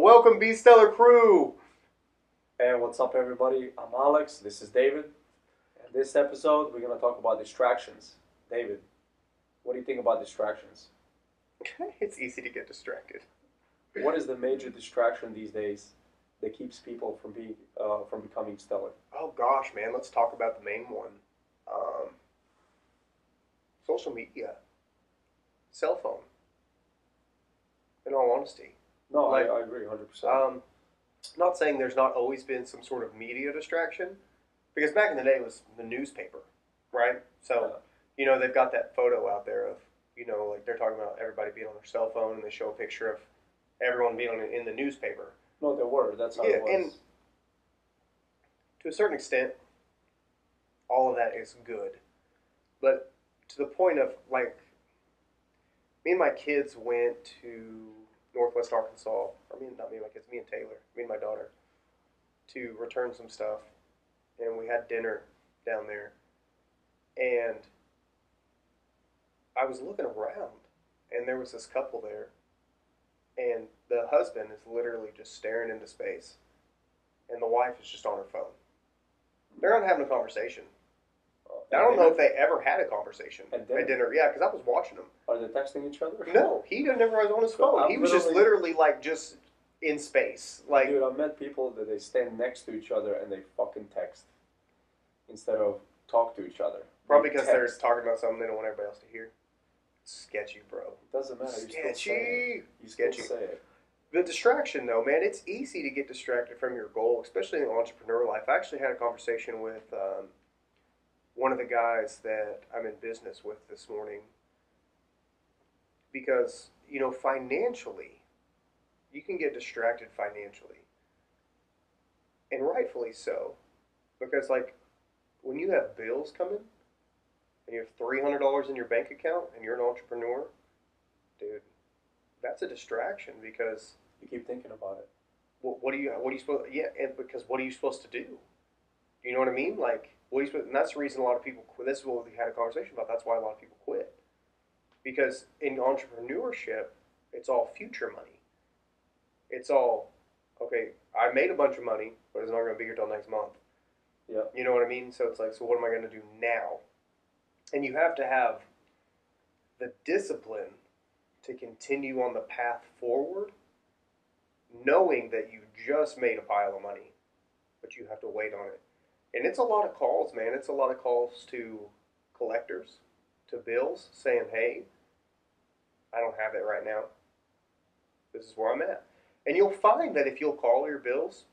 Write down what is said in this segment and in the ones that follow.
welcome, Be Stellar crew. And what's up, everybody? I'm Alex. This is David. And this episode, we're going to talk about distractions. David, what do you think about distractions? it's easy to get distracted. What is the major distraction these days that keeps people from being uh, from becoming stellar? Oh gosh, man, let's talk about the main one. Um, social media, cell phone. In all honesty, No, Like- I, I agree 100%. um, not saying there's not always been some sort of media distraction, because back in the day it was the newspaper, right? So you know they've got that photo out there of you know like they're talking about everybody being on their cell phone, and they show a picture of everyone being on, in the newspaper. no, there were. That's how yeah, it was. and- to a certain extent, all of that is good. But to the point of like, me and my kids went to Northwest Arkansas, or me and not me my kids, me and Taylor, me and my daughter, to return some stuff, and we had dinner down there, and I was looking around, and there was this couple there, and the husband is literally just staring into space, and the wife is just on her phone. They're not having a conversation. I don't know if they ever had a conversation At at dinner? dinner. Yeah, because I was watching them. Are they texting each other? No, he never was on his phone. I'm He was just literally- like just in space. Like Dude, I've met people that they stand next to each other and they fucking text instead of talk to each other. probably They because they're talking about something they don't want everybody else to hear. Sketchy, bro. Doesn't matter. You still say it. Sketchy. You Sketchy. say it. The distraction, though, man, it's easy to get distracted from your goal, especially in the entrepreneur life. I actually had a conversation with um, one of the guys that I'm in business with this morning because, you know, financially, you can get distracted financially. And rightfully so. Because, like, when you have bills coming and you have $300 in your bank account and you're an entrepreneur, dude, that's a distraction because You keep thinking about it. what, what do you what are you supposed yeah and because what are you supposed to do? do you know what i mean like are and that's the reason a lot of people quit. This is what we had a conversation about. That's why a lot of people quit. Because in entrepreneurship it's all future money. It's all okay i made a bunch of money but it's not going to be here till next month. Yeah. you know what i mean? So it's like so what am i going to do now? And you have to have the discipline to continue on the path forward knowing that you just made a pile of money, but you have to wait on it. And it's a lot of calls, man. It's a lot of calls to collectors, to bills, saying, hey, I don't have it right now. This is where I'm at. And you'll find that if you'll call your bills,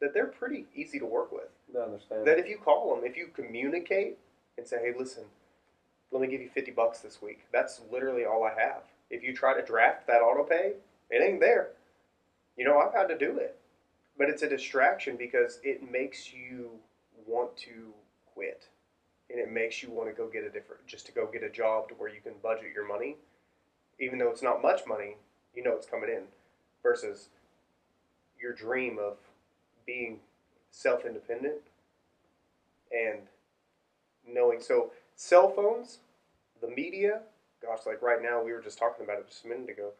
that they're pretty easy to work with. I understand. That if you call them, if you communicate and say, hey, listen, let me give you 50 bucks this week. That's literally all I have. If you try to draft that auto pay, it ain't there. You know, I've had to do it. But it's a distraction because it makes you want to quit. And it makes you want to go get a different, just to go get a job to where you can budget your money. Even though it's not much money, you know it's coming in. Versus your dream of being self independent and knowing. So, cell phones, the media, gosh, like right now, we were just talking about it just a minute ago.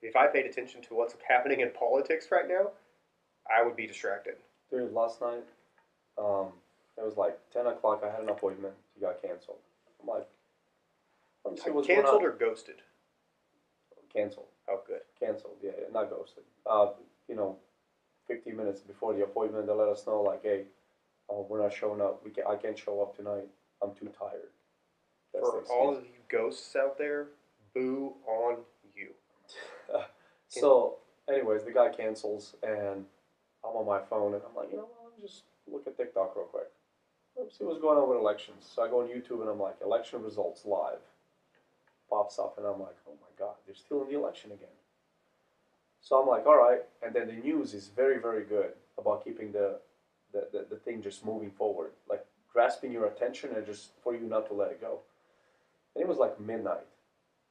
If I paid attention to what's happening in politics right now, I would be distracted. Dude, last night, um, it was like 10 o'clock. I had an appointment. He got canceled. I'm like, let me see what's Cancelled or ghosted? Canceled. Oh, good. Canceled, yeah, yeah, not ghosted. Uh, you know, 15 minutes before the appointment, they let us know, like, hey, oh, we're not showing up. We can, I can't show up tonight. I'm too tired. That's For the all of you ghosts out there, boo on you. so, anyways, the guy cancels, and I'm on my phone, and I'm like, you know what, let me just look at TikTok real quick. Let's see what's going on with elections. So I go on YouTube, and I'm like, election results live. Pops up, and I'm like, oh my god, they're still in the election again. So I'm like, all right, and then the news is very, very good about keeping the, the, the, the thing just moving forward, like grasping your attention and just for you not to let it go. And it was like midnight.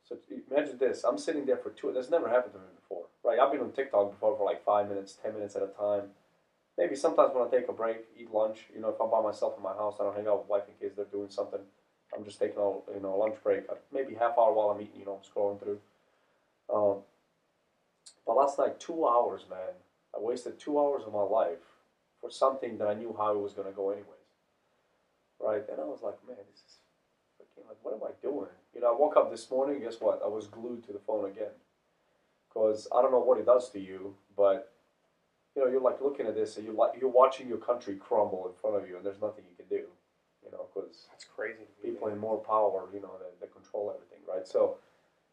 So imagine this: I'm sitting there for two. That's never happened to me right? I've been on TikTok before for like five minutes, ten minutes at a time. Maybe sometimes when I take a break, eat lunch. You know, if I'm by myself in my house, I don't hang out with wife and kids. They're doing something. I'm just taking a you know lunch break, maybe half hour while I'm eating. You know, scrolling through. Um, But last night, two hours, man. I wasted two hours of my life for something that I knew how it was going to go anyways. Right? And I was like, man, this is freaking like, what am I doing? You know, I woke up this morning, guess what? I was glued to the phone again. Because I don't know what it does to you, but, you know, you're like looking at this and you're, like, you're watching your country crumble in front of you and there's nothing you can do. You know, because That's crazy. to people in more power, you know, that, that control everything, right? So,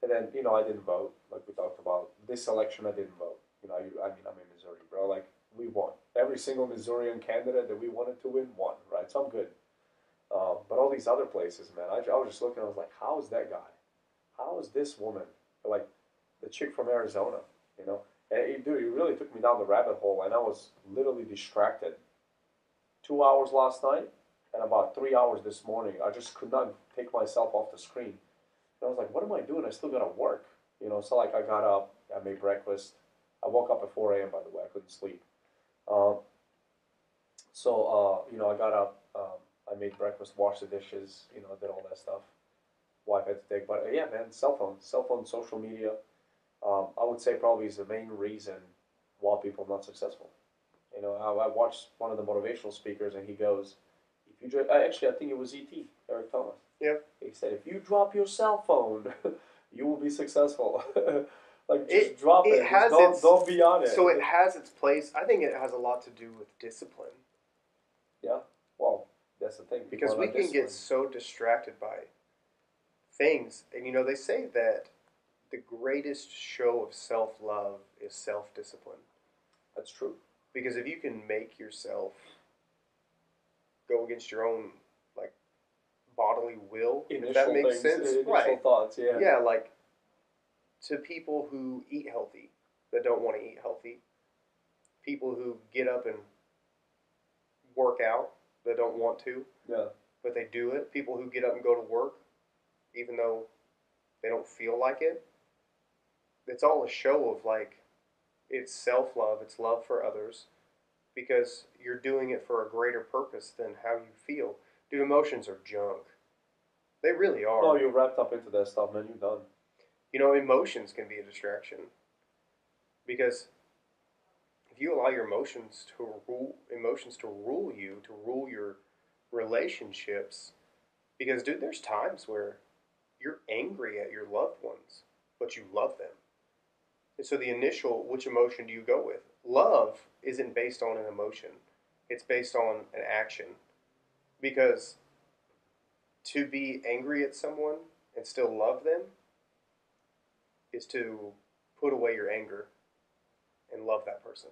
and then, you know, I didn't vote, like we talked about. This election, I didn't vote. You know, I, I mean, I'm in Missouri, bro. Like, we won. Every single Missourian candidate that we wanted to win won, right? So I'm good. Um, but all these other places, man, I, I was just looking, I was like, how is that guy? How is this woman? Like, the chick from Arizona, you know? And it, dude, it really took me down the rabbit hole, and I was literally distracted. Two hours last night, and about three hours this morning. I just could not take myself off the screen. And I was like, what am I doing? I still gotta work. You know, so like I got up, I made breakfast. I woke up at 4 a.m. by the way, I couldn't sleep. Um, so, uh, you know, I got up, um, I made breakfast, washed the dishes, you know, did all that stuff. Wife had to take, but uh, yeah, man, cell phone, cell phone, social media, um, I would say probably is the main reason why people are not successful. You know, I, I watched one of the motivational speakers and he goes, if you dr- actually, I think it was ET, Eric Thomas. Yeah. He said, if you drop your cell phone, you will be successful. like, just It- drop it it. Has don't, its- don't be on it. So it has its place. I think it has a lot to do with discipline Yeah. well, that's the thing. people because we can get so distracted by things, and you know they say that the greatest show of self love is self discipline. That's true. Because if you can make yourself go against your own like bodily will, Initial if that makes things, sense, uh, initial right? thoughts, yeah. Yeah, like to people who eat healthy that don't want to eat healthy, people who get up and work out that don't want to, Yeah. but they do it, people who get up and go to work even though they don't feel like it. It's all a show of like it's self love, it's love for others because you're doing it for a greater purpose than how you feel. Dude, emotions are junk. They really are. No, you're wrapped up into that stuff, man. You're done. you know, emotions can be a distraction because if you allow your emotions to rule emotions to rule you, to rule your relationships, because dude, there's times where you're angry at your loved ones, but you love them. And so the initial, which emotion do you go with? Love isn't based on an emotion; it's based on an action. Because to be angry at someone and still love them is to put away your anger and love that person.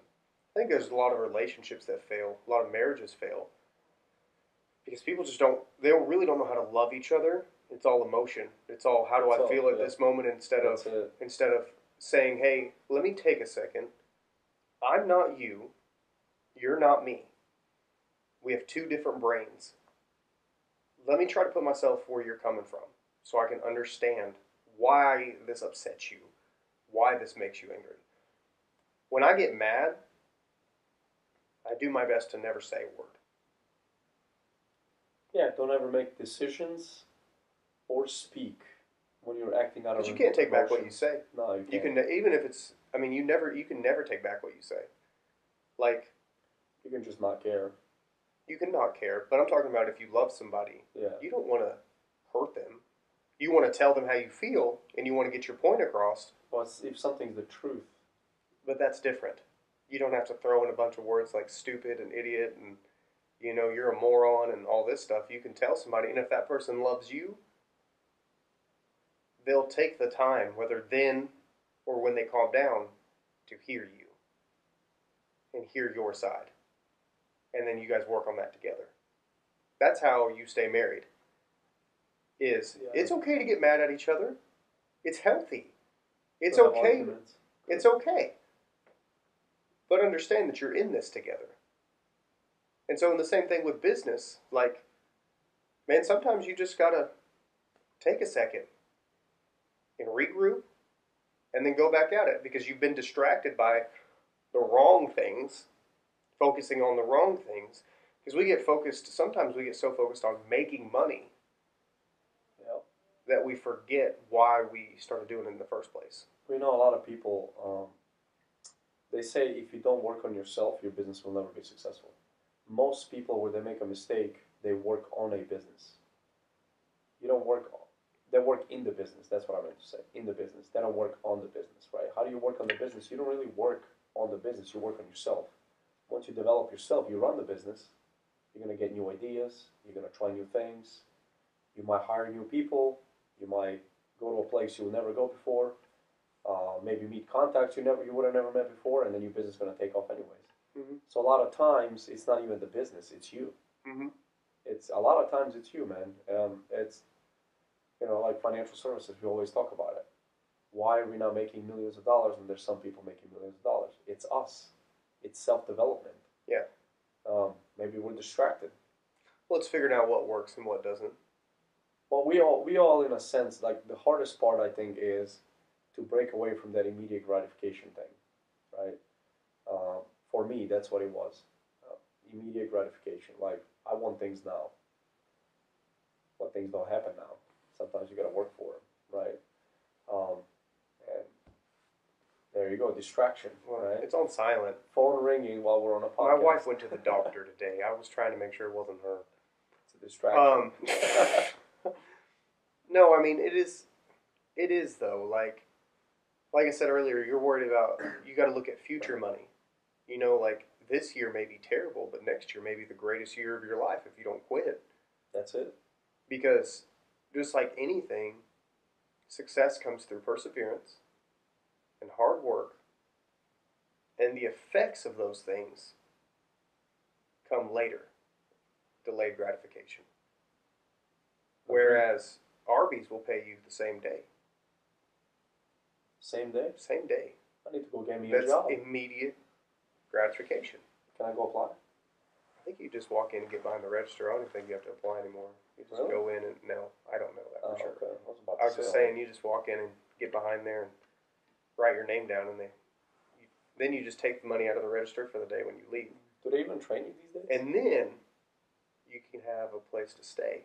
I think there's a lot of relationships that fail, a lot of marriages fail because people just don't, they don't- really don't know how to love each other. It's all emotion. It's all how do It's I all- feel at yeah. this moment instead That's of it. instead of saying, "Hey, let me take a second. I'm not you. You're not me. We have two different brains. Let me try to put myself where you're coming from so I can understand why this upsets you, why this makes you angry. When I get mad, I do my best to never say a word. Yeah, don't ever make decisions or speak when you're acting out of But you can't take back what you say. No, you You can even if it's I mean you never you can never take back what you say. Like You can just not care. you can not care, but I'm talking about if you love somebody, Yeah. you don't want to hurt them. You want to tell them how you feel and you want to get your point across, Well, it's, if something's the truth, but that's different. You don't have to throw in a bunch of words like stupid and idiot and you know you're a moron and all this stuff. You can tell somebody, and if that person loves you, they'll take the time, whether then or when they calm down, to hear you and hear your side, and then you guys work on that together. That's how you stay married. Is Yeah. it's okay to get mad at each other. It's healthy. It's okay. arguments. It's okay. But understand that you're in this together. And so, in the same thing with business, like, man, sometimes you just gotta take a second and regroup and then go back at it because you've been distracted by the wrong things, focusing on the wrong things. Because we get focused, sometimes we get so focused on making money Yep. that we forget why we started doing it in the first place. We know a lot of people, um, they say if you don't work on yourself, your business will never be successful. Most people, when they make a mistake, they work on a business. You don't work. They work in the business. That's what I meant to say. In the business, they don't work on the business, right? How do you work on the business? You don't really work on the business. You work on yourself. Once you develop yourself, you run the business. You're gonna get new ideas. You're gonna try new things. You might hire new people. You might go to a place you would never go before. Uh, maybe meet contacts you never you would have never met before, and then your business is gonna take off anyways. Mhm. So a lot of times it's not even the business; it's you. Mm-hmm. It's a lot of times it's you, man. Um, it's you know like financial services. We always talk about it. Why are we not making millions of dollars when there's some people making millions of dollars? It's us. It's self development. Yeah. Um, maybe we're distracted. Well, it's figuring out what works and what doesn't. Well, we all we all in a sense like the hardest part I think is to break away from that immediate gratification thing, right? Uh, for me, that's what it was. Uh, immediate gratification. Like I want things now, but things don't happen now. Sometimes you got to work for them, right? Um, and there you go, distraction, Well, right? It's on silent. Phone ringing while we're on a podcast. My wife went to the doctor today. I was trying to make sure it wasn't her. It's a distraction. Um, no, I mean it is. It is though. Like, like I said earlier, you're worried about. You got to look at future money. You know, like this year may be terrible, but next year may be the greatest year of your life if you don't quit. that's it. Because just like anything, success comes through perseverance and hard work, and the effects of those things come later. Delayed gratification. Whereas Arby's will pay you the same day. Same day. Same day. I need to go get me a That's job. immediate gratification. Can I go apply? I think you just walk in and get behind the register. I don't think you have to apply anymore. You just Really? go in and no, I don't know that for Oh, sure. okay. I was about I was to just saying, you just walk in and get behind there and write your name down, and they, you, then you just take the money out of the register for the day when you leave, Do they even train you these days? and then you can have a place to stay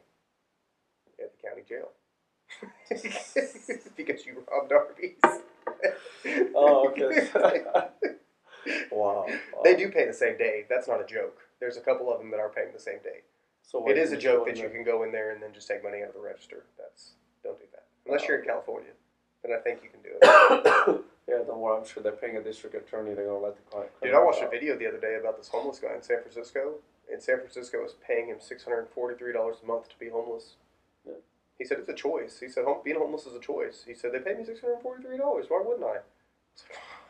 at the county jail because you robbed Arby's. Oh, okay. wow. wow. They do pay the same day. That's not a joke. There's a couple of them that are paying the same day. So It is a joke that you can go in there and then just take money out of the register. That's don't do that unless you're in California. Then I think you can do it. yeah, don't worry. I'm sure they're paying a district attorney. They're gonna let the client. Dude, I watched a video the other day about this homeless guy in San Francisco. And San Francisco is paying him six hundred and forty-three dollars a month to be homeless. Yeah. He said it's a choice. He said home, being homeless is a choice. He said they pay me six hundred and forty-three dollars. Why wouldn't I?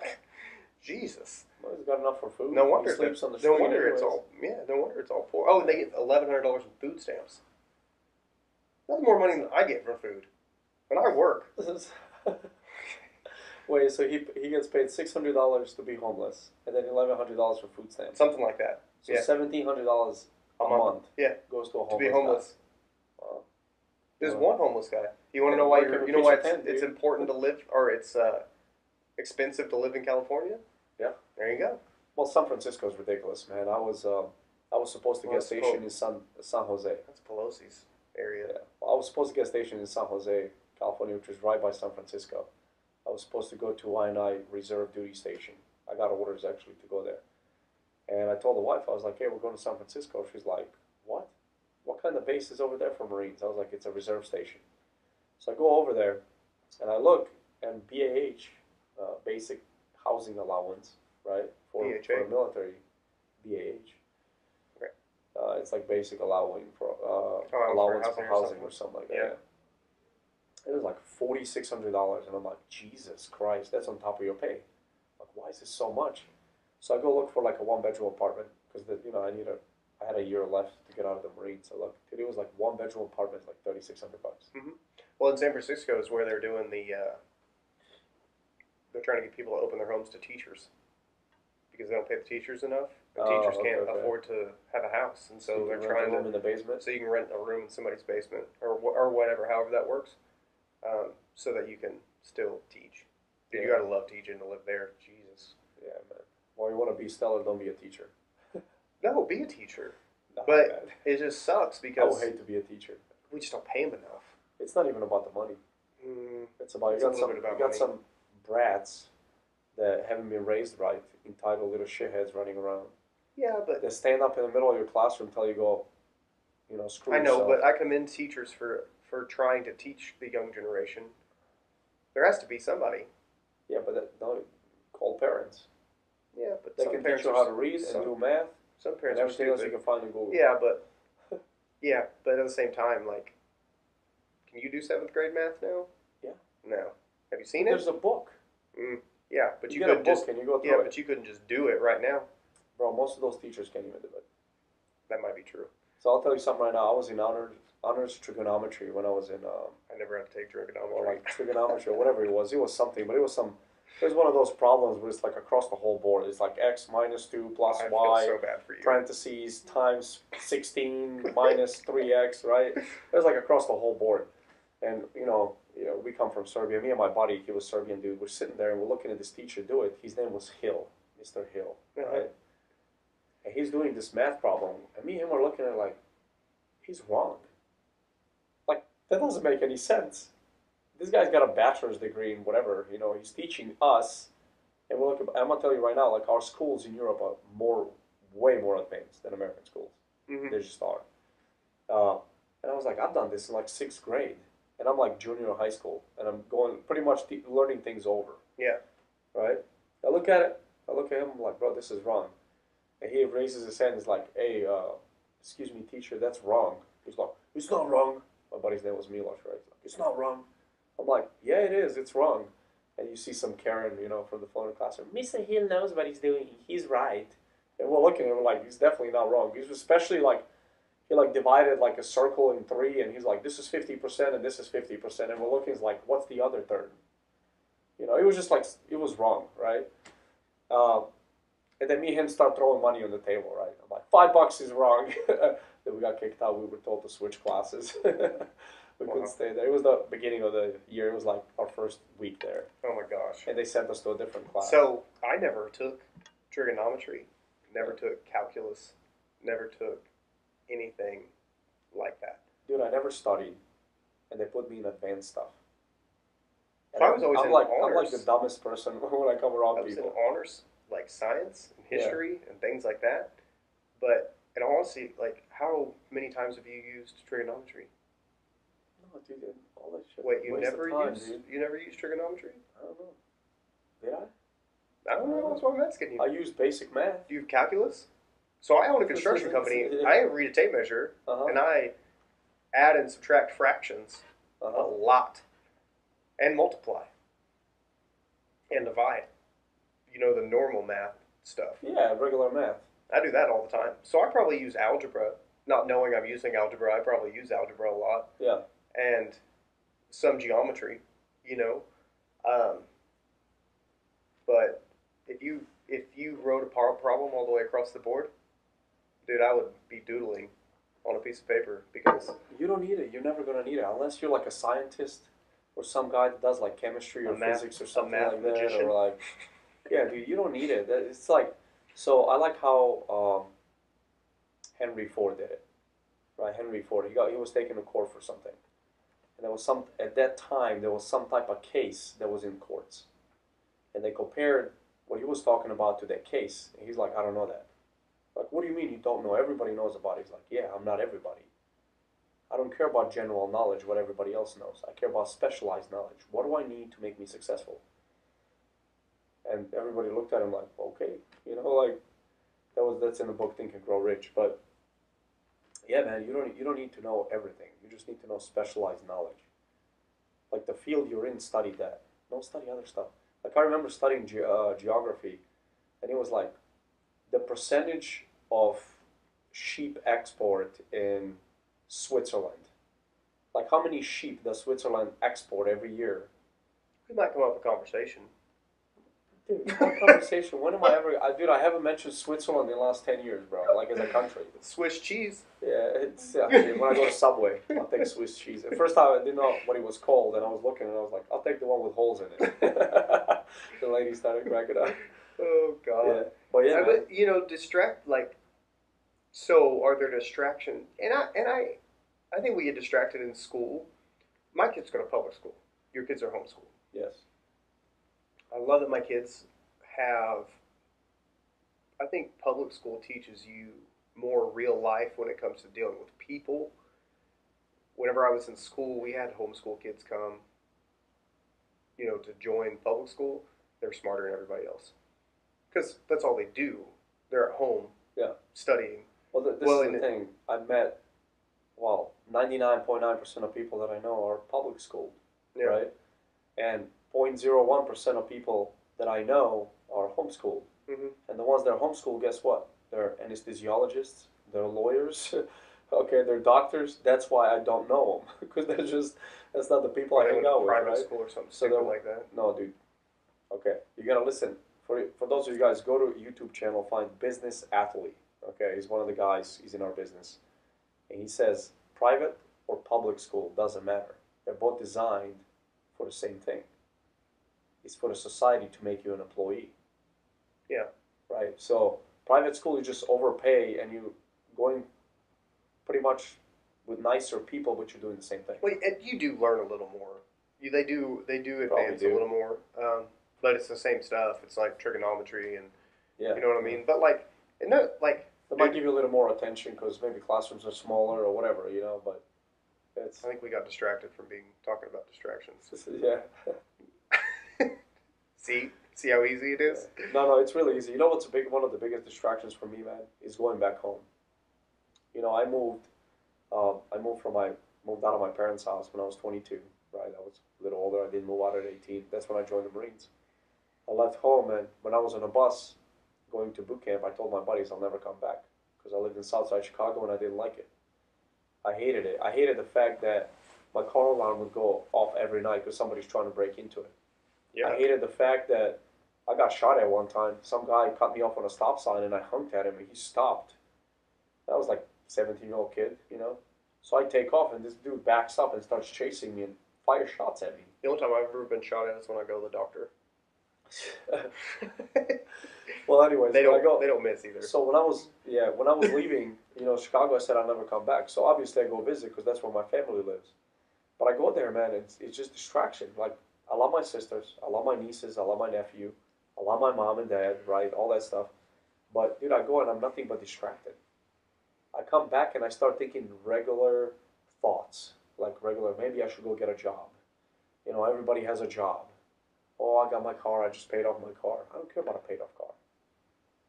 Like, Jesus. Well, he's got enough for food. No He wonder. sleeps on the no street wonder it's all. Yeah. No wonder it's all poor. Oh, and they get eleven hundred dollars in food stamps. That's more money than I get for food. When I work, Wait, so he he gets paid six hundred dollars to be homeless, and then eleven hundred dollars for food stamps. something like that. So yeah. seventeen hundred dollars a, month. month. Yeah. goes to a homeless. To be homeless. Wow. There's one homeless guy. You want to know why you're, you know why it's, it's important to live or it's uh, expensive to live in California? Yeah. There you go. Well, San Francisco is ridiculous, man. I was um, I was supposed to Well, get stationed in San San Jose. That's Pelosi's area. Yeah. Well, I was supposed to get stationed in San Jose, California, which is right by San Francisco. I was supposed to go to I&I Reserve Duty Station. I got orders actually to go there. And I told the wife, I was like, hey, we're going to San Francisco. She's like, what? What kind of base is over there for Marines? I was like, it's a reserve station. So I go over there and I look, and BAH, uh, Basic Housing Allowance, right? For, BHA. for a military, BAH. Right. Uh, it's like basic allowing for uh, Allowance for housing for or something. or something like that. Yeah. It was like forty six hundred dollars, and I'm like, Jesus Christ, that's on top of your pay. Like, why is this so much? So I go look for like a one bedroom apartment because you know I need a. I had a year left to get out of the Marines, so look, it was like one bedroom apartment, like thirty six hundred bucks. Well, in San Francisco is where they're doing the. Uh, they're trying to get people to open their homes to teachers because they don't pay the teachers enough. And Oh, teachers okay, can't okay. afford to have a house, and so, you they're trying a room to. in the basement. So you can rent a room in somebody's basement or or whatever, however that works, um, so that you can still teach. Dude, you Yeah. gotta love teaching to live there. Jesus. Yeah, man. Well, you want to be stellar, don't be a teacher. No, be a teacher. Nah, But man. it just sucks because I would hate to be a teacher. we just don't pay them enough. It's not even about the money. Mm, It's about you It's a got little some bit about you got money. some brats that haven't been raised right, entitled little shitheads running around. Yeah, but They stand up in the middle of your classroom until you go, you know, screw I know, yourself. but I commend teachers for for trying to teach the young generation. There has to be somebody. yeah, but that, don't call parents. Yeah, but They some can parents teach you how to read some, and do math some parents are everything else you can find in Google. Yeah, but yeah, but at the same time, like, can you do seventh grade math now? Yeah. No. Have you seen it? There's a book. Mm, yeah, but you, you, couldn't book just and you go through yeah, it. but you couldn't just do it right now. Bro, most of those teachers can't even do it. That might be true. So I'll tell you something right now. I was in honors, honors trigonometry when I was in, um, I never had to take trigonometry. or like trigonometry or whatever it was. It was something, but it was some. It was one of those problems where it's like across the whole board. It's like x minus two plus I y so bad for you. parentheses times 16 minus 3x, right? It was like across the whole board. And, you know, you know, we come from Serbia. Me and my buddy, he was Serbian dude. We're sitting there and we're looking at this teacher do it. His name was Hill, Mr. Hill, Uh-huh. right? And he's doing this math problem. And me and him are looking at it like, he's wrong. That doesn't make any sense. This guy's got a bachelor's degree in whatever, you know, he's teaching us. And we're looking, I'm to tell you right now, like, our schools in Europe are more, way more advanced than American schools. Mhm. They just are. Uh, and I was like, I've done this in like sixth grade, and I'm like junior high school, and I'm going pretty much the, learning things over. Yeah. Right. I look at it. I look at him. I'm like, bro, this is wrong. And he raises his hand. He's like, hey, uh, excuse me, teacher, that's wrong. He's like, it's not wrong. My buddy's name was Milos, right? Like, it's not wrong. I'm like, yeah, it is. It's wrong. And you see some Karen, you know, from the phone classroom. Mr. Hill knows what he's doing. He's right. And we're looking at him like he's definitely not wrong. He's especially like he like divided like a circle in three, and he's like, this is fifty percent and this is fifty percent, and we're looking he's like, what's the other third? You know, it was just like it was wrong, right? Uh, and then me and him start throwing money on the table, right? I'm like, five bucks is wrong. then we got kicked out. We were told to switch classes. we Wow. couldn't stay there. It was the beginning of the year. It was like our first week there, Oh my gosh. and they sent us to a different class. So I never took trigonometry, never took calculus, never took anything like that. Dude, I never studied, and they put me in advanced stuff. So I was always I'm in like I'm like the dumbest person when I come around I was in honors, like science and Yeah. history and things like that. But in all honesty, like how many times have you used trigonometry? No, dude, all that shit. Wait, you waste of never time, used dude. you never used trigonometry? I don't know. Did I? I don't know. That's why I'm asking you. I use basic math. Do you have calculus? So I own a construction company. I read a tape measure Uh-huh. and I add and subtract fractions a uh-huh. lot, and multiply, and divide. You know the normal math stuff. Yeah, regular math. I do that all the time. So I probably use algebra, not knowing I'm using algebra. I probably use algebra a lot, Yeah. and some geometry. You know, um, but if you if you wrote a problem all the way across the board, dude, I would be doodling on a piece of paper because You don't need it. You're never gonna need it unless you're like a scientist or some guy that does like chemistry or math- physics or something math like that, or like yeah, dude, you don't need it. It's like so. I like how um, Henry Ford did it. Right, Henry Ford. He got he was taken to court for something, and there was some at that time there was some type of case that was in courts, and they compared what he was talking about to that case, and he's like, I don't know that. Like, what do you mean you don't know? Everybody knows about it. He's like, yeah, I'm not everybody. I don't care about general knowledge, what everybody else knows. I care about specialized knowledge. What do I need to make me successful? And everybody looked at him like, okay, you know, like that was that's in the book Think and Grow Rich. But yeah, man, you don't you don't need to know everything. You just need to know specialized knowledge. Like the field you're in, study that. Don't study other stuff. Like I remember studying ge- uh, geography, and it was like the percentage of sheep export in Switzerland. Like how many sheep does Switzerland export every year? we might come up with a conversation. Dude, what conversation? When am I ever? I, dude, I haven't mentioned Switzerland in the last ten years, bro. Like as a country. Swiss cheese. Yeah, it's uh, when I go to Subway, I'll take Swiss cheese. At first, I didn't know what it was called, and I was looking, and I was like, I'll take the one with holes in it. the lady started cracking up. Oh God. Yeah, but yeah, man. you know, distract like. So are there distractions? And I and I, I think we get distracted in school. My kids go to public school. Your kids are homeschooled. yes. I love that my kids have. I think public school teaches you more real life when it comes to dealing with people. Whenever I was in school, we had homeschool kids come, you know, to join public school. They're smarter than everybody else because that's all they do. They're at home, Yeah. studying. Well, th- this Well, is the thing. I met, well, ninety nine point nine percent of people that I know are public schooled, Yeah. right? And 0.01 percent of people that I know are homeschooled. hmm And the ones that are homeschooled, guess what? They're anesthesiologists. They're lawyers. okay, they're doctors. That's why I don't know them because they're just that's not the people I hang out with, private right? school or something So they're- like that. No, dude. Okay, you gotta listen. For for those of you guys, go to YouTube channel, find Business Athlete. Okay, he's one of the guys. He's in our business, and he says private or public school doesn't matter. They're both designed for the same thing. It's for the society to make you an employee. Yeah. Right. So private school, you just overpay, and you're going pretty much with nicer people, but you're doing the same thing. Well, and you do learn a little more. You, they do they do advance do. a little more, um, but it's the same stuff. It's like trigonometry and Yeah. you know what I mean. But like, and no, like They might give you a little more attention because maybe classrooms are smaller or whatever, you know. But it's I think we got distracted from being talking about distractions. yeah. See, see how easy it is. No, no, it's really easy. You know what's a big one of the biggest distractions for me, man, is going back home. You know, I moved. Um, I moved from my moved out of my parents' house when I was 22. Right, I was a little older. I didn't move out at 18. That's when I joined the Marines. I left home, and when I was on a bus going to boot camp, I told my buddies I'll never come back because I lived in Southside Chicago and I didn't like it. I hated it. I hated the fact that my car alarm would go off every night because somebody's trying to break into it. Yeah, I hated the fact that I got shot at one time. Some guy cut me off on a stop sign and I honked at him and he stopped. That was like 17 year old kid, you know? So I take off and this dude backs up and starts chasing me and fires shots at me. the only time I've ever been shot at is when I go to the doctor. well, anyways, they don't go, they don't miss either. so when I was yeah when I was leaving, you know, Chicago, I said I'll never come back. So obviously I go visit because that's where my family lives. But I go there, man. It's it's just distraction. Like I love my sisters, I love my nieces, I love my nephew, I love my mom and dad, right? All that stuff. But dude, I go and I'm nothing but distracted. I come back and I start thinking regular thoughts, like regular. Maybe I should go get a job. You know, everybody has a job. Oh, I got my car. I just paid off my car. I don't care about a paid off car.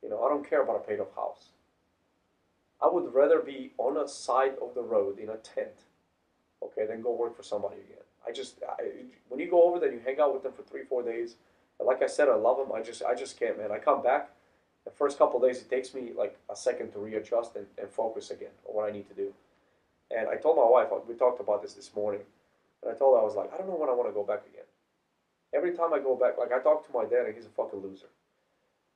You know, I don't care about a paid off house. I would rather be on a side of the road in a tent, okay, than go work for somebody again. I just, I, when you go over there, you hang out with them for three, four days. And like I said, I love them. I just, I just can't, man. I come back, the first couple days, it takes me like a second to readjust and, and focus again on what I need to do. And I told my wife, we talked about this this morning, and I told her I was like, I don't know when I want to go back again. Every time I go back, like I talk to my dad, and he's a fucking loser.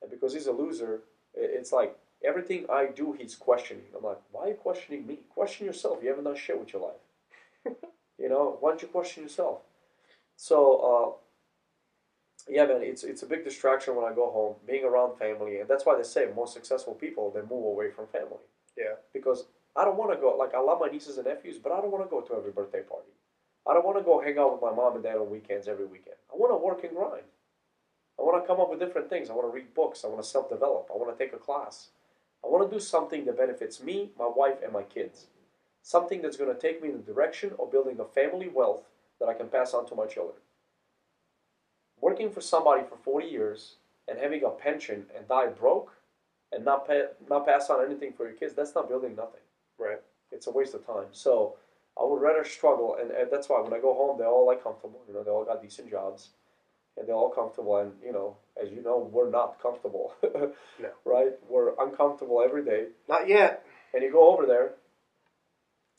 And because he's a loser, it's like everything I do, he's questioning. I'm like, why are you questioning me? Question yourself. You haven't done shit with your life. you know, why don't you question yourself? So, uh, yeah, man, it's it's a big distraction when I go home, being around family, and that's why they say most successful people they move away from family. Yeah. Because I don't want to go. Like I love my nieces and nephews, but I don't want to go to every birthday party. I don't want to go hang out with my mom and dad on weekends every weekend. I want to work and grind. I want to come up with different things. I want to read books. I want to self develop. I want to take a class. I want to do something that benefits me, my wife, and my kids. Something that's going to take me in the direction of building a family wealth that I can pass on to my children. Working for somebody for 40 years and having a pension and die broke and not, pay, not pass on anything for your kids, that's not building nothing. Right. It's a waste of time. So I would rather struggle, and, and that's why when I go home, they're all like comfortable. You know, they all got decent jobs, and they're all comfortable. And you know, as you know, we're not comfortable. No. Right? We're uncomfortable every day. Not yet. And you go over there,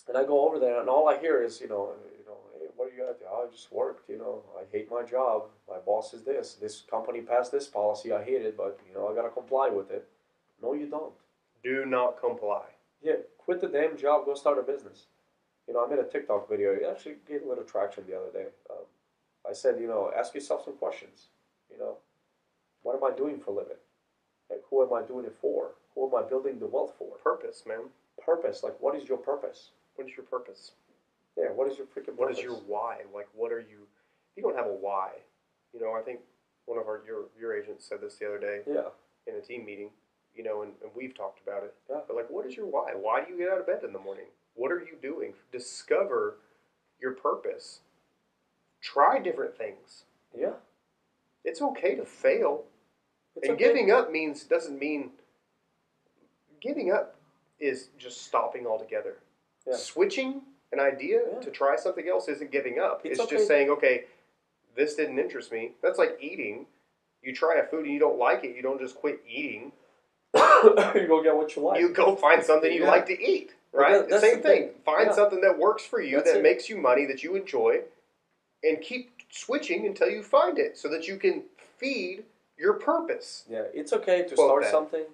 and I go over there, and all I hear is, you know, you know, hey, what do you got? Oh, I just worked. You know, I hate my job. My boss is this. This company passed this policy. I hate it, but you know, I gotta comply with it. No, you don't. Do not comply. Yeah, quit the damn job. Go start a business. You know, I made a TikTok video. It actually gained a little traction the other day. Um, I said, you know, ask yourself some questions. You know, what am I doing for a living? Like, who am I doing it for? Who am I building the wealth for? Purpose, man. Purpose. Like, what is your purpose? What is your purpose? Yeah, what is your freaking What purpose? is your why? Like, what are you? If you don't have a why, you know, I think one of our your your agents said this the other day Yeah. in a team meeting. You know, and, and we've talked about it. Yeah. But like, what is your why? Why do you get out of bed in the morning? What are you doing? Discover your purpose. Try different things. Yeah. It's okay to fail. It's and okay. giving up means doesn't mean giving up is just stopping altogether. Yeah. Switching an idea Yeah. to try something else isn't giving up. It's It's, okay. just saying, okay, this didn't interest me. That's like eating. You try a food and you don't like it, you don't just quit eating. you go get what you like. You go find something you Yeah. like to eat. Right? that- the same thing. thing. Find Yeah. something that works for you, That's that it. makes you money, that you enjoy, and keep switching until you find it so that you can feed your purpose. yeah, it's okay to Quote start that. something.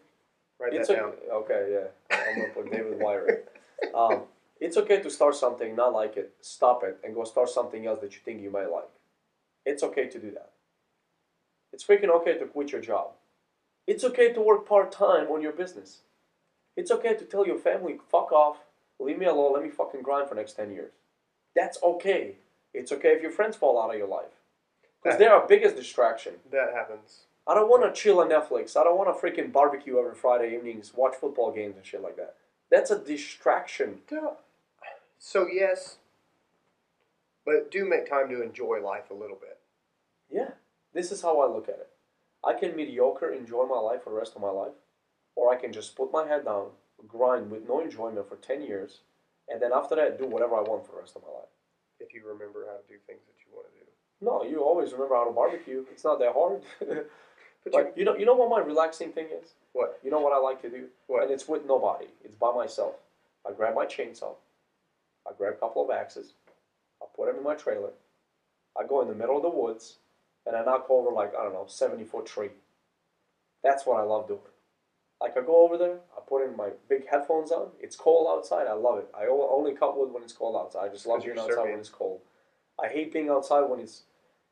Write it's that okay. down. Okay, yeah. I'm gonna put David Wire. Um, it's okay to start something, not like it, stop it, and go start something else that you think you might like. It's okay to do that. It's freaking okay to quit your job. It's okay to work part time on your business. It's okay to tell your family, fuck off, leave me alone, let me fucking grind for the next 10 years. That's okay. It's okay if your friends fall out of your life. Because they're our biggest distraction. That happens. I don't want to chill on Netflix. I don't want to freaking barbecue every Friday evenings, watch football games and shit like that. That's a distraction. Yeah. So yes, but do make time to enjoy life a little bit. Yeah, this is how I look at it. I can mediocre enjoy my life for the rest of my life, or I can just put my head down, grind with no enjoyment for 10 years, and then after that, do whatever I want for the rest of my life. If you remember how to do things that you want to do. No, you always remember how to barbecue. It's not that hard. But but you know, you know what my relaxing thing is? What? You know what I like to do? What? And it's with nobody. It's by myself. I grab my chainsaw. I grab a couple of axes. I put them in my trailer. I go in the middle of the woods, and I knock over like I don't know, seventy foot tree. That's what I love doing. Like I go over there, I put in my big headphones on. It's cold outside. I love it. I only cut wood when it's cold outside. I just love being outside surfing. when it's cold. I hate being outside when it's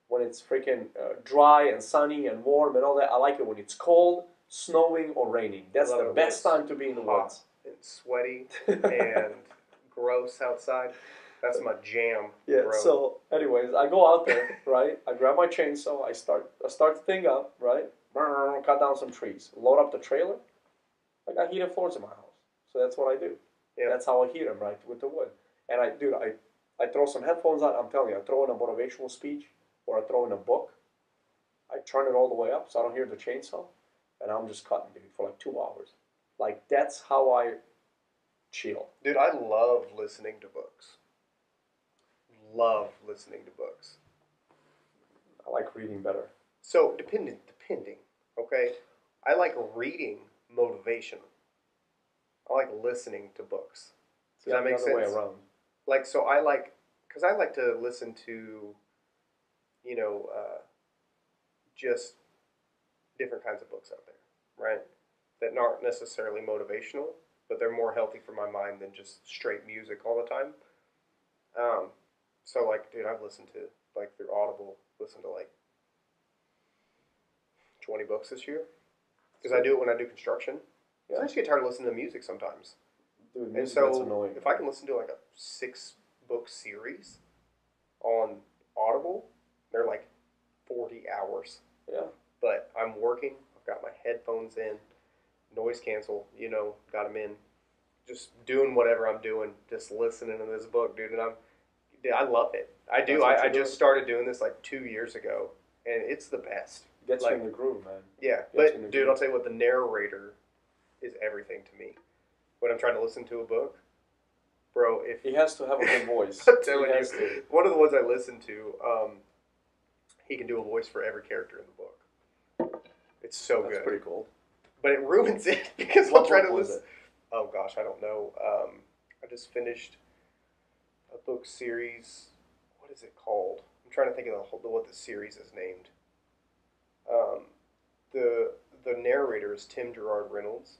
when it's freaking uh, dry and sunny and warm and all that. I like it when it's cold, snowing, or raining. That's the best time to be in the hot. woods. And sweaty and gross outside. That's my jam, Yeah. bro. So, anyways, I go out there, right? I grab my chainsaw. I start. I start the thing up, right? Cut down some trees. Load up the trailer. I got heated floors in my house, so that's what I do. Yeah. That's how I heat them, right, with the wood. And I, dude, I, I throw some headphones on. I'm telling you, I throw in a motivational speech or I throw in a book. I turn it all the way up so I don't hear the chainsaw, and I'm just cutting, dude, for like two hours. Like that's how I chill. Dude, I love listening to books. Love listening to books. I like reading better. So depending, depending. Okay, I like reading motivation. I like listening to books. Does that the make sense? around. Like so, I like because I like to listen to, you know, uh, just different kinds of books out there, right? That aren't necessarily motivational, but they're more healthy for my mind than just straight music all the time. Um, so like, dude, I've listened to like through Audible, listened to like twenty books this year because I do it when I do construction. I just get tired of listening to music sometimes. Dude, And music so, that's annoying. if I can listen to like a six book series on Audible, they're like 40 hours. yeah, But I'm working, I've got my headphones in, noise cancel, you know, got them in, just doing whatever I'm doing, just listening to this book, dude. And I'm, dude, I love it. I do. I, I just started doing this like two years ago, and it's the best. gets like- you in the groove, man. Yeah, Gets but dude, groove. I'll tell you what, the narrator is everything to me. When I'm trying to listen to a book, bro, if He has to have a good voice. I'm telling you, to. one of the ones I listen to, um, he can do a voice for every character in the book. It's so That's good, pretty cool. But it ruins it because What I'll try to book was listen. Oh gosh, I don't know. Um, I just finished a book series. What is it called? I'm trying to think of the whole, what the series is named. Um, the the narrator is Tim Gerard Reynolds.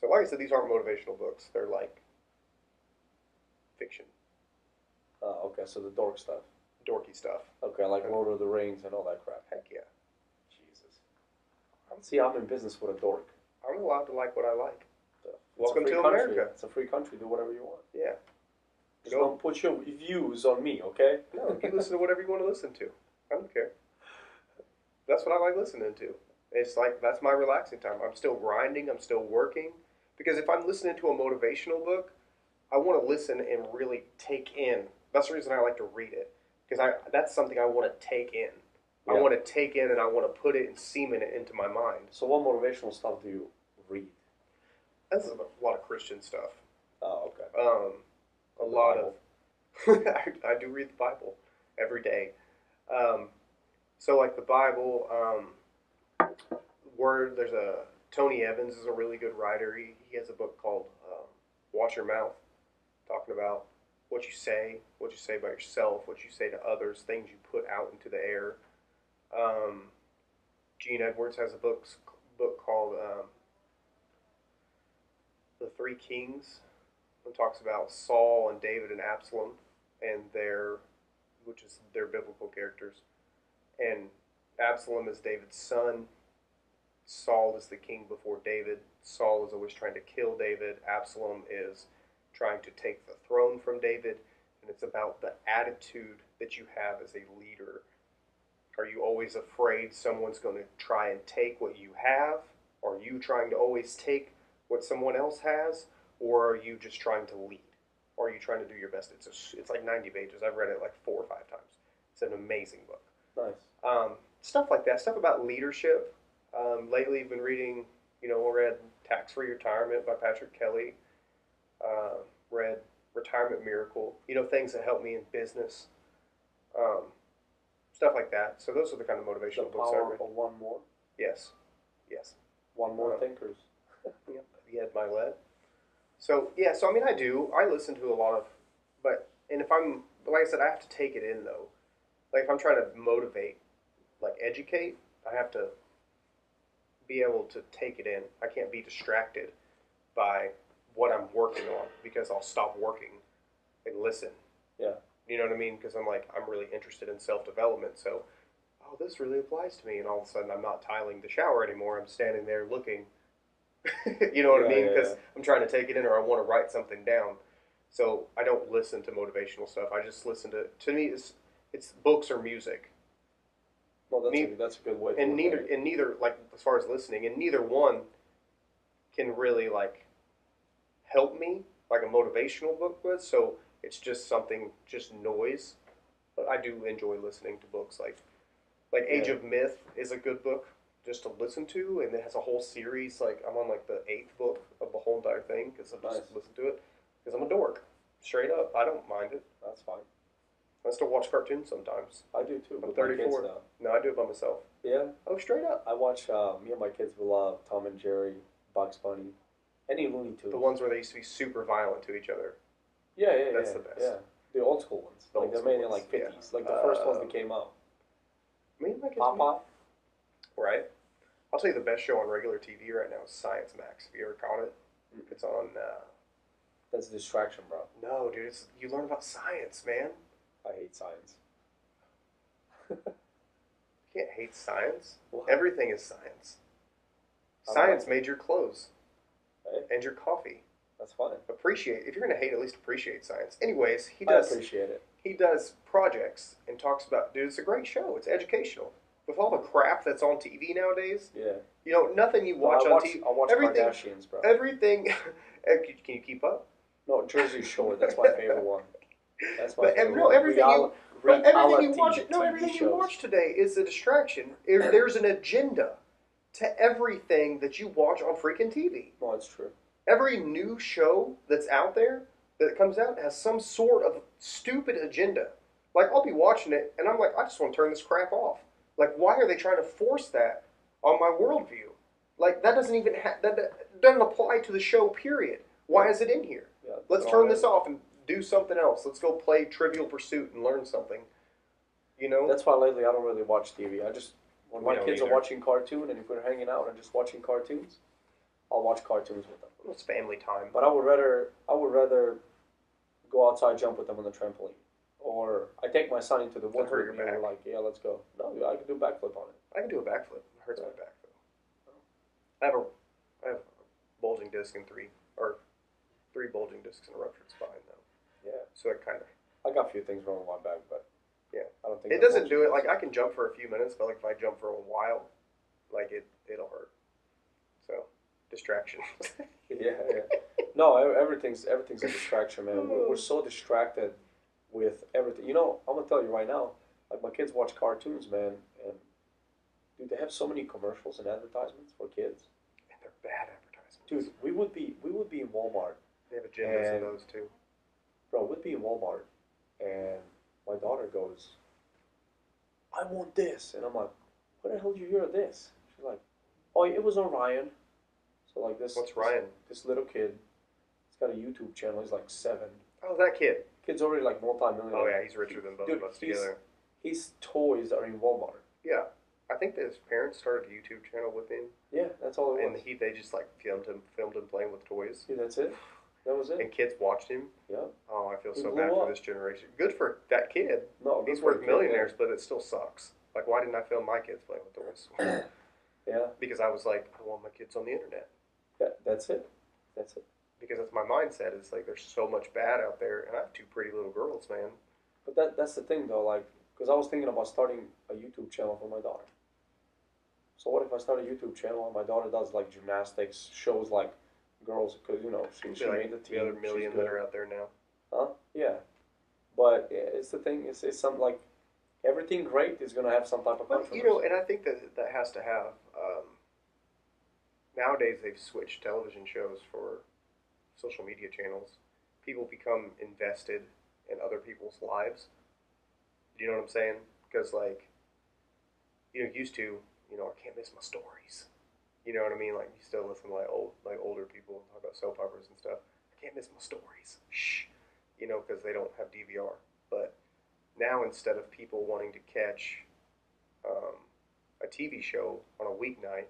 So, like I said, these aren't motivational books. They're like fiction, Oh, okay, so the dork stuff. dorky stuff. Okay, like Lord of the Rings and all that crap. Heck yeah. Jesus. See, I'm in business with a dork. I'm allowed to like what I like. So, Welcome to country. America. It's a free country. Do whatever you want. Yeah. Just don't put your views on me, okay? No, you listen to whatever you want to listen to. I don't care. That's what I like listening to. It's like that's my relaxing time. I'm still grinding. I'm still working. Because if I'm listening to a motivational book, I want to listen and really take in. That's the reason I like to read it because I that's something I want to take in. I want to take in and I want to put it and cement it into my mind. So what motivational stuff do you read? That's a lot of Christian stuff. Oh, okay. Um, a The lot Bible. of. I, I do read the Bible every day. Um, so like the Bible, um, word. There's a Tony Evans is a really good writer. He, he has a book called um, Watch Your Mouth, talking about what you say, what you say about yourself, what you say to others, things you put out into the air. Um, Gene Edwards has a book book called um, The Three Kings. It talks about Saul and David and Absalom and their, which is their biblical characters, and Absalom is David's son. Saul is the king before David. Saul is always trying to kill David. Absalom is trying to take the throne from David. And it's about the attitude that you have as a leader. Are you always afraid someone's going to try and take what you have? Are you trying to always take what someone else has? Or are you just trying to lead? Or are you trying to do your best? It's, a, it's like 90 pages. I've read it like four or five times. It's an amazing book Nice. um, stuff like that, stuff about leadership. Um, lately, I've been reading, you know, read Tax Free Retirement by Patrick Kelly, uh, read Retirement Miracle, you know, things that help me in business, um, stuff like that. So those are the kind of The motivational books I read. one more. Yes, yes. One more Uh, thinkers. Yep, he had my lead. So yeah, so I mean, I do. I listen to a lot of, but and if I'm like I said, I have to take it in though. Like if I'm trying to motivate, like educate, I have to be able to take it in. I can't be distracted by what I'm working on because I'll stop working and listen. Yeah. You know what I mean? Because I'm like I'm really interested in self development, so oh, this really applies to me, and all of a sudden I'm not tiling the shower anymore. I'm standing there looking. you know what I mean? Because yeah. I'm trying to take it in, or I want to write something down. So I don't listen to motivational stuff. I just listen to. To me, it's it's books or music, No, that's, Ne- a, that's a good way. To and neither it. and neither like as far as listening, and neither one can really like help me like a motivational book would. So it's just something, just noise. But I do enjoy listening to books like like Age Yeah. of Myth is a good book just to listen to, and it has a whole series. Like I'm on like the eighth book of the whole entire thing because I just Nice. listen to it because I'm a dork. Straight up, I don't mind it. That's fine. I still watch cartoons sometimes. I do too. I'm with my kids 34. No, I do it by myself. Yeah, Oh, straight up. I watch. Uh, me and my kids will love Tom and Jerry, Bugs Bunny, any Looney Tunes. The ones where they used to be super violent to each other. Yeah, yeah, That's yeah. the best. Yeah, the old school ones. The like they're made in like yeah. fifties, like the first ones that came out. Me and my kids. Popeye. Right. I'll tell you the best show on regular TV right now is Science Max. Have you ever caught it? It's on. Uh, That's a distraction, bro. no, dude. It's you learn about science, man. I hate science. You can't hate science. What? Everything is science. Science like made your clothes Hey, and your coffee. That's fine. Appreciate if you're gonna hate, at least appreciate science. Anyways, he I does appreciate it. he does projects and talks about. Dude, it's a great show. It's educational. With all the crap that's on TV nowadays, Yeah. you know nothing you watch I on watch. TV. I watch everything- Kardashians, bro. Everything. Eh, can you keep up? no, Jersey Shore. That's my favorite one. That's my But, favorite no, one. everything you- But everything you watch, no, everything you watch today is a distraction. There's an agenda to everything that you watch on freaking TV. No, it's true. Every new show that's out there that comes out has some sort of stupid agenda. Like I'll be watching it and I'm like, I just want to turn this crap off. Like, why are they trying to force that on my worldview? Like that doesn't even ha- that, that doesn't apply to the show. Period. Why is it in here? Yeah. Let's turn this off and do something else. Let's go play Trivial Pursuit and learn something. You know? That's why lately I don't really watch TV. I just when my kids either. are watching cartoon and if we're hanging out and just watching cartoons, I'll watch cartoons with them. It's family time. But I would rather I would rather go outside jump with them on the trampoline, or I take my son into the woods with me. and We're like, yeah, let's go. No, I can do a backflip on it. I can do a backflip. It hurts my back though. I have a I have a bulging disc and three or three bulging discs and a ruptured spine though. Yeah, So it kind of I got a few things wrong with my back, but Yeah. I don't think It doesn't do it like I can jump for a few minutes, but like if I jump for a while, like it it'll hurt. Distraction. yeah, yeah. No, everything's everything's a distraction, man. We're, we're so distracted with everything. You know, I'm gonna tell you right now. Like my kids watch cartoons, man, and dude, they have so many commercials and advertisements for kids. and they're bad advertisements. Dude, we would be we would be in Walmart, they have agendas in those too. bro. We'd be in Walmart, and my daughter goes, "I want this," and I'm like, "Where the hell did you hear of this?" She's like, "Oh, it was on Ryan." So like this. What's Ryan? This little kid, he's got a YouTube channel. He's like seven. Oh, that kid. Kid's already like multi-millionaire. Oh yeah, he's richer than both Dude, of us together. His toys are in Walmart. Yeah, I think that his parents started a YouTube channel with him, Yeah, that's all it and was. he they just like filmed him filmed him playing with toys, Yeah, that's it. That was it. and kids watched him. Yeah. Oh, I feel He so bad for this generation. Good for that kid. No, He's worth kid, millionaires, but it still sucks. Like, why didn't I film my kids playing with toys? Yeah. because I was like, I want my kids on the internet. Yeah, that's it. That's it. Because that's my mindset. It's like there's so much bad out there, and I have two pretty little girls, man. But that that's the thing though, like, because I was thinking about starting a YouTube channel for my daughter. So what if I start a YouTube channel and my daughter does like gymnastics, shows like girls, because you know she, she Be made the team. the other million that are out there now. Huh? Yeah. But it's the thing. It's, it's something like everything great is gonna have some type of Well, you know, and I think that that has to have. Nowadays, they've switched television shows for social media channels. People become invested in other people's lives. Do you know what I'm saying? Because like, you know, used to, you know, I can't miss my stories. You know what I mean? Like, you still listen to like old, like older people talk about soap operas and stuff. I can't miss my stories. Shh. You know, because they don't have DVR. But now instead of people wanting to catch um, a TV show on a weeknight,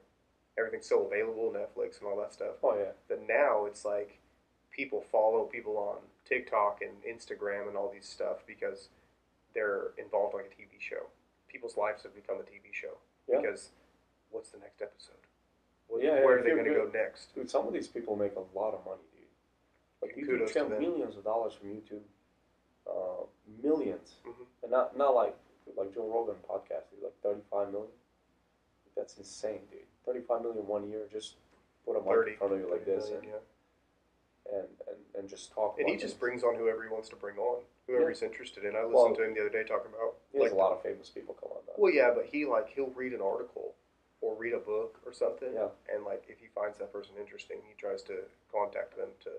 everything's so available, Netflix and all that stuff. oh yeah. That now it's like people follow people on TikTok and Instagram and all these stuff because they're involved like a TV show. People's lives have become a TV show Yeah. because what's the next episode? What, Yeah, where are they going to go next? Dude, some of these people make a lot of money, dude. Like YouTube kudos to channel millions of dollars from YouTube, uh, 1000000s Mhm. and not not like like Joe Rogan podcast. He's like thirty five million. That's insane, dude. Thirty five million one year. Just put a mic in front of you like this million, and, yeah. and, and, and just talk. And he just things. brings on whoever he wants to bring on, whoever Yeah. he's interested in. I listened Well, to him the other day talking about He has like a lot of famous people come on. That. Well, yeah, but he like he'll read an article or read a book or something, Yeah. and like if he finds that person interesting, he tries to contact them to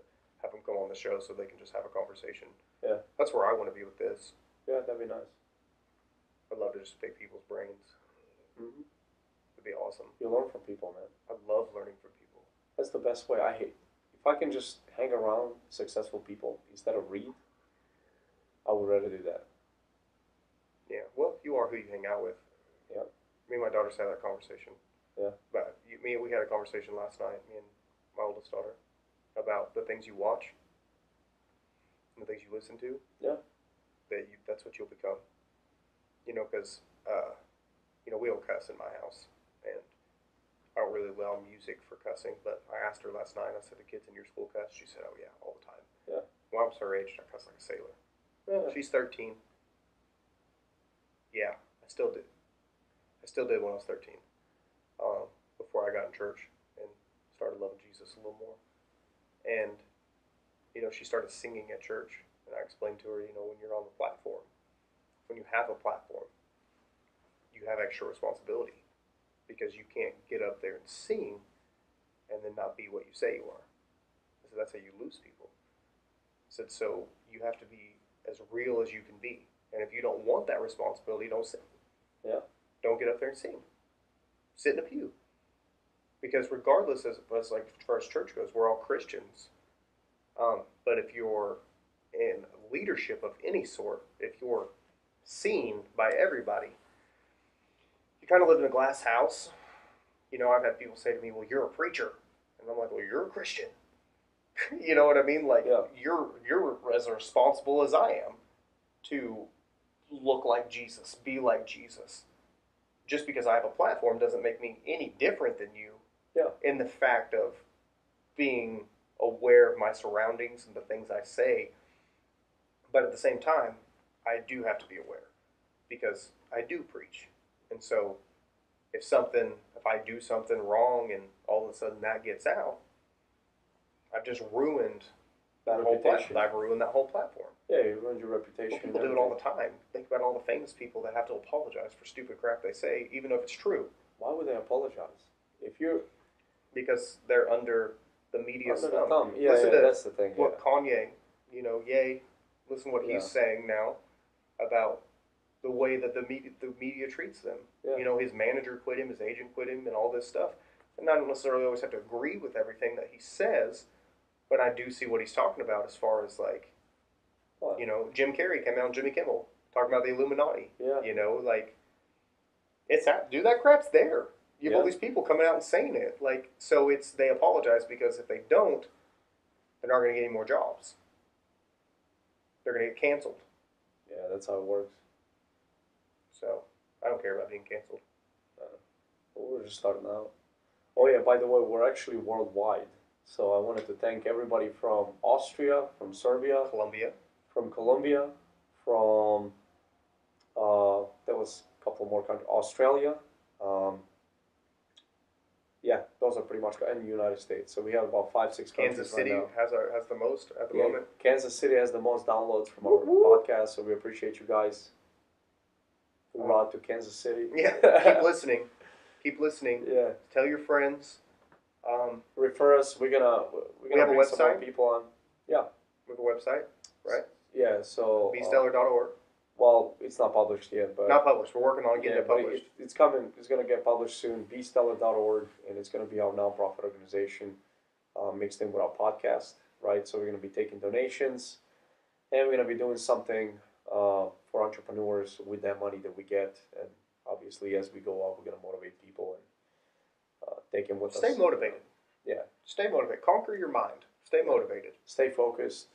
have them come on the show so they can just have a conversation. Yeah. that's where I want to be with this. Yeah, that'd be nice. I'd love to just pick people's brains. Awesome. You learn from people, man. I love learning from people. That's the best way. I hate if I can just hang around successful people instead of read. I would rather do that. Yeah, well, you are who you hang out with. Yeah. Me and my daughters had that conversation. Yeah. But you, me and we had a conversation last night. Me and my oldest daughter about the things you watch and the things you listen to. Yeah. That you that's what you'll become. You know, because uh, you know we don't cuss in my house, and I don't really allow music for cussing. But I asked her last night. I said, "The kids in your school cuss?" She said, "Oh yeah, all the time." Yeah. Well, I'm her age. I cuss like a sailor. Yeah. She's 13. Yeah, I still did. I still did when I was 13. Um, before I got in church and started loving Jesus a little more. And, you know, she started singing at church. And I explained to her, you know, when you're on the platform, when you have a platform, you have extra responsibility because you can't get up there and sing and then not be what you say you are. I said, that's how you lose people. I said, so you have to be as real as you can be. And if you don't want that responsibility, don't sing. Yeah. Don't get up there and sing. Sit in a pew. Because regardless as, as like as far as church goes, we're all Christians. Um, but if you're in leadership of any sort, if you're seen by everybody, you kind of live in a glass house. You know, I've had people say to me, "Well, you're a preacher," and I'm like, "Well, you're a Christian." you know what I mean? Like Yeah. you're you're as responsible as I am to look like Jesus, be like Jesus. Just because I have a platform doesn't make me any different than you. Yeah. In the fact of being aware of my surroundings and the things I say, but at the same time, I do have to be aware because I do preach. And so if something, if I do something wrong and all of a sudden that gets out, I've just ruined that whole platform. I've ruined that whole platform. Yeah, you ruined your reputation. Well, people do it all the time. Think about all the famous people that have to apologize for stupid crap they say, even if it's true, Why would they apologize? If you're because they're under the media's under the thumb. thumb, yeah, Listen yeah, to that's the thing. what Kanye, you know, yay, listen what Yeah. he's saying now about the way that the media, the media treats them. Yeah. You know, his manager quit him, his agent quit him, and all this stuff. And I don't necessarily always have to agree with everything that he says, but I do see what he's talking about as far as like, What? you know, Jim Carrey came out on Jimmy Kimmel talking about the Illuminati. Yeah. You know, like it's that dude, that crap's there. You have all these people coming out and saying it. Like so it's they apologize because if they don't, they're not gonna get any more jobs. They're gonna get canceled. Yeah, that's how it works. So I don't care about being canceled. Well, we're just starting out. Oh yeah, by the way, we're actually worldwide. So I wanted to thank everybody from Austria, from Serbia, Colombia. from Colombia, from uh, there was a couple more countries, Australia. Um, yeah, those are pretty much and the United States. So we have about five, six countries Kansas right City now. has our, has the most at the Yeah, moment. Kansas City has the most downloads from our podcast, so we appreciate you guys. Hoorah to Kansas City. Yeah, keep listening. Keep listening. yeah, Tell your friends. Um, refer us. We're gonna we're gonna have a website? people on. Yeah. we have a website, right? Yeah, so uh, bestellar.org. well, it's not published yet, but Not published. We're working on getting yeah, it but published. it, it's coming. It's gonna get published soon. BeStellar.org, and it's gonna be our nonprofit organization uh, mixed in with our podcast, right? So we're gonna be taking donations, and we're gonna be doing something uh, for entrepreneurs with that money that we get, and obviously as we go up, we're gonna motivate people and uh, take them with Stay us. Stay motivated. Yeah. Stay motivated. Conquer your mind. Stay motivated. Stay focused.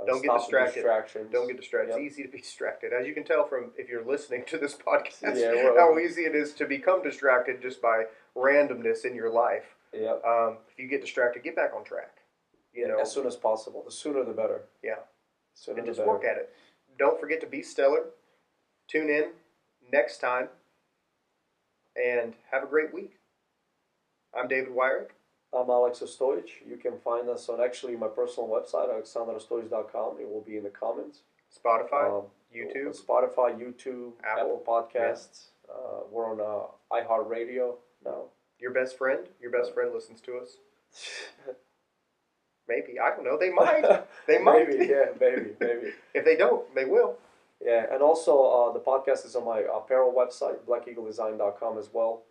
Uh, Don't get distracted. Don't get distracted. Yep. It's easy to be distracted. As you can tell from if you're listening to this podcast, Yeah, well- how easy it is to become distracted just by randomness in your life. Yep. Um, if you get distracted, get back on track. You know, as soon as possible. The sooner the better. Yeah. Sooner and just better. work at it. Don't forget to be stellar. Tune in next time, and have a great week. I'm David Wyrick. I'm Alex Ostojic. You can find us on actually my personal website, aleksandarostojic.com. It will be in the comments. Spotify, Um, YouTube. Spotify, YouTube, Apple. Apple, Podcasts. Uh, we're on uh, iHeartRadio now. Your best friend. Your best friend listens to us. Maybe I don't know. They might. They might. maybe, yeah, maybe, maybe. If they don't, they will. Yeah, and also uh, the podcast is on my apparel website, blackeagledesign.com as well.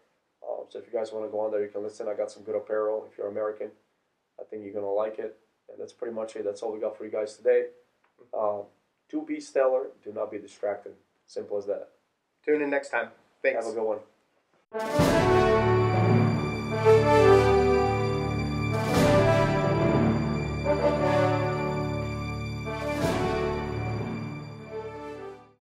Um, so if you guys want to go on there, you can listen. I got some good apparel. If you're American, I think you're gonna like it. And that's pretty much it. That's all we got for you guys today. Um, to be stellar, do not be distracted. Simple as that. Tune in next time. Thanks. Have a good one.